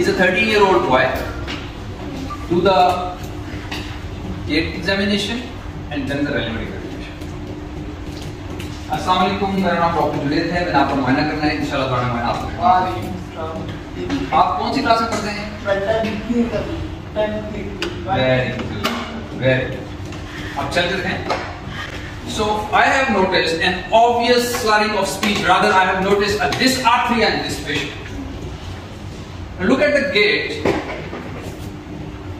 he's a 13 year old boy, Do the gait examination and then the relevant examination. अस्सलाम वालेकुम I नाम doctor Junaid है। मैंने आपका मुआयना करना है इंशाल्लाह ताला मैं आपको आप कौन सी क्लास में पढ़ते हैं? वेरी गुड वेरी गुड आप चल रहे हैं? So I have noticed an obvious slurring of speech, rather I have noticed a dysarthria in this patient. Look at the gait.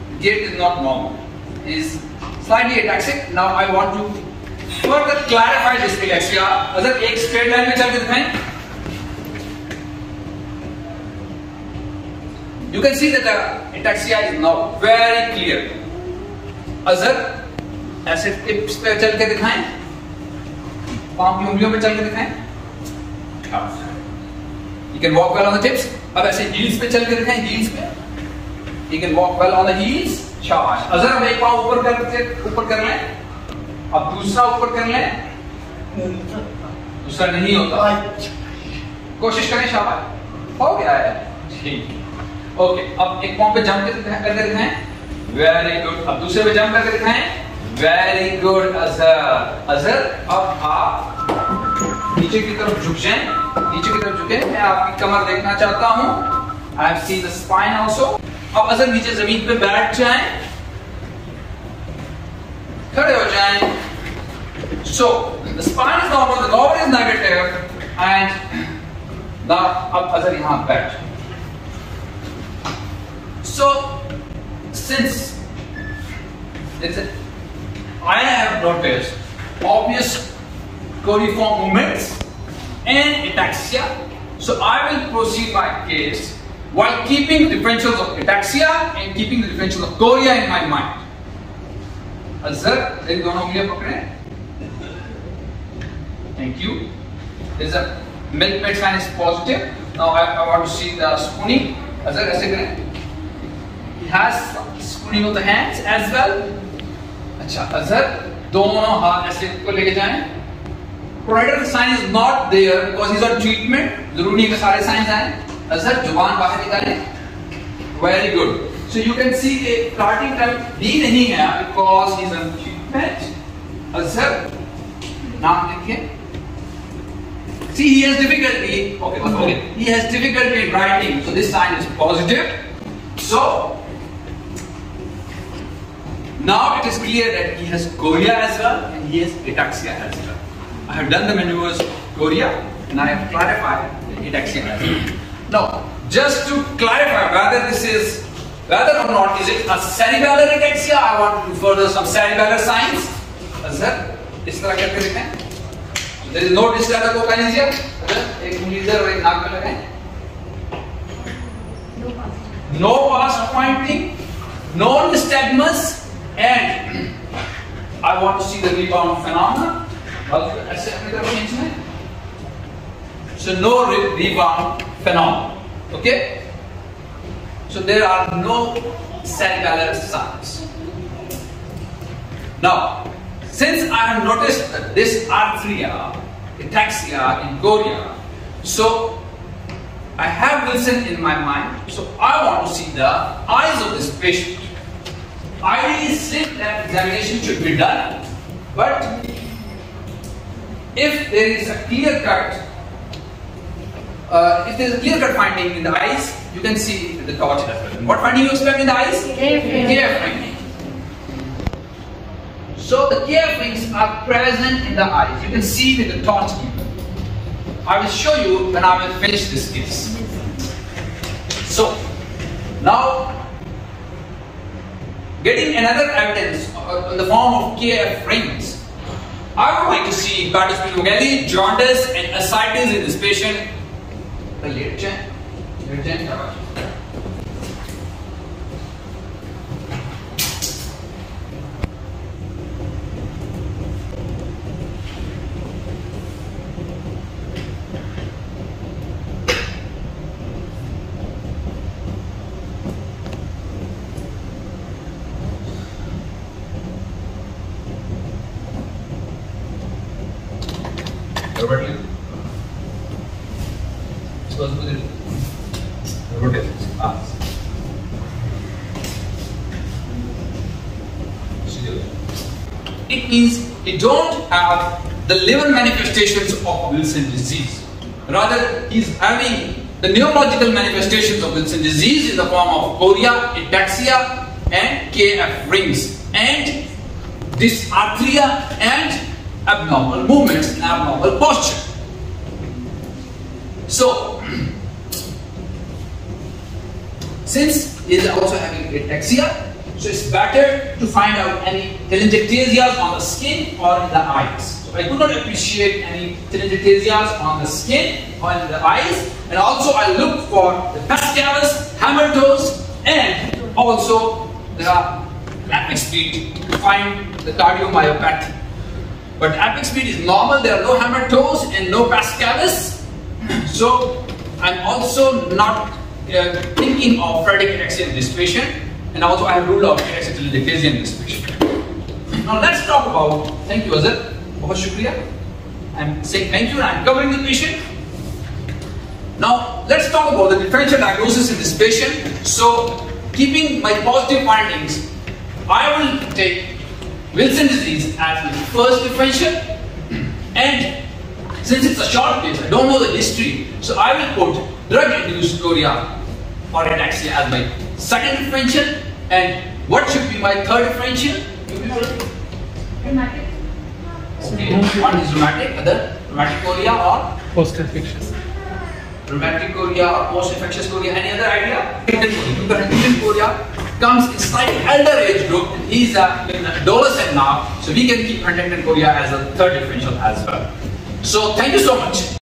The gait is not normal. Is slightly ataxic. Now I want to further clarify this ataxia. अगर एक straight line में चल के दिखाएँ. You can see that the ataxia is now very clear. अजर ऐसे tips पे चल के दिखाएँ पाम की उंगलियों पे चल के दिखाएँ you can walk well on the tips अब ऐसे हील्स पे चल के दिखाएँ हील्स पे you can walk well on the heels शाबाश अजर अब एक पाँव ऊपर करके ऊपर कर लें अब दूसरा ऊपर कर लें दूसरा नहीं होता कोशिश करें शाबाश हो गया है ठीक ओके अब एक पाँव पे जंप करके दिखाएँ वेरी गुड अब दूसरे पे जंप करके दिखाएँ वेरी गुड अजहर अजहर अब आप नीचे की तरफ़ झुक जाएँ। नीचे की तरफ़ झुके। मैं आपकी कमर देखना चाहता हूँ। I have seen the spine also अब अजहर नीचे ज़मीन पे बैठ जाएँ, खड़े हो जाएँ। So the spine is normal the lower is negative and now अब अजहर यहाँ बैठ so since it's I have noticed obvious coliform movements and ataxia. So I will proceed my case while keeping the differentials of ataxia and keeping the differential of chorea in my mind. Thank you. Is a milkmaid sign is positive. Now I, want to see the spooning. Azar, as a has spooning of the hands as well. Acha, Azar, dono haath aise ko leke jaye. Provider sign is not there because is on treatment ज़रूरी नहीं कि सारे science आए अजहर ज़ुबान बाहर निकालें very good so you can see a carting time D नहीं है because is on treatment Azhar नाम लिखिए See, he has difficulty. Okay, okay. He has difficulty in writing, so this sign is positive. So, Now it is clear that he has chorea as well and he has ataxia as well. I have done the maneuvers chorea and I have clarified the ataxia as. Now, just to clarify whether this is, whether or not is it a cerebellar ataxia, I want to further some cerebellar signs. Sir, इस तरह करके दिखाएँ. There is no dystalactokinesia. एक उंगली इधर और एक नाक पे लगाएँ. No past pointing, no nystagmus, and I want to see the rebound phenomena. So no re rebound phenomenon. Okay? So there are no cerebellar signs. Now, since I have noticed that dysarthria, ataxia in chorea, so I have Wilson in my mind, so I want to see the eyes of this patient. Ideally, slit examination should be done, but if there is a clear cut, uh, if there is a clear cut finding in the eyes, you can see the torch as well. What finding you expect in the eyes? Clear finding. So the clear rings are present in the eyes. You can see with the torch. I will show you when I will finish this case. So now getting another evidence in the form of KF rings. I would like to see Bartus Mugelli, jaundice, and ascites in this patient. The late gen. Late gen. ఎవరు ah. It means you don't have the liver manifestations of Wilson disease. Rather, he's having the neurological manifestations of Wilson disease in the form of chorea, ataxia, and KF rings, and dysarthria, and abnormal movements and abnormal posture. So, since he is also having ataxia, so it's better to find out any telangiectasias on the skin or in the eyes. So I could not appreciate any telangiectasias on the skin or in the eyes. And also I look for the Pascalis, hammer toes, and also the apex beat to find the cardiomyopathy. But apex speed is normal, there are no hammer toes and no pes cavus. So I'm also not uh, thinking of Friedreich ataxia in this patient. And also I have ruled out of dysplasia in this patient. Now let's talk about, thank you Azhar, Bahut shukriya. I'm saying thank you and I'm covering the patient. Now let's talk about the differential diagnosis in this patient. So keeping my positive findings, I will take Wilson disease as first differential and since it's a short case, I don't know the history, so I will put drug-induced chorea or ataxia as my second differential and what should be my third differential? Rheumatic. Okay, one is rheumatic, other rheumatic chorea or post-infectious. rheumatic chorea or post-infectious chorea. Any other idea? Huntington chorea comes in slightly elder age group. and He's in adolescent now, so we can keep Huntington chorea as a third differential as well. So thank you so much.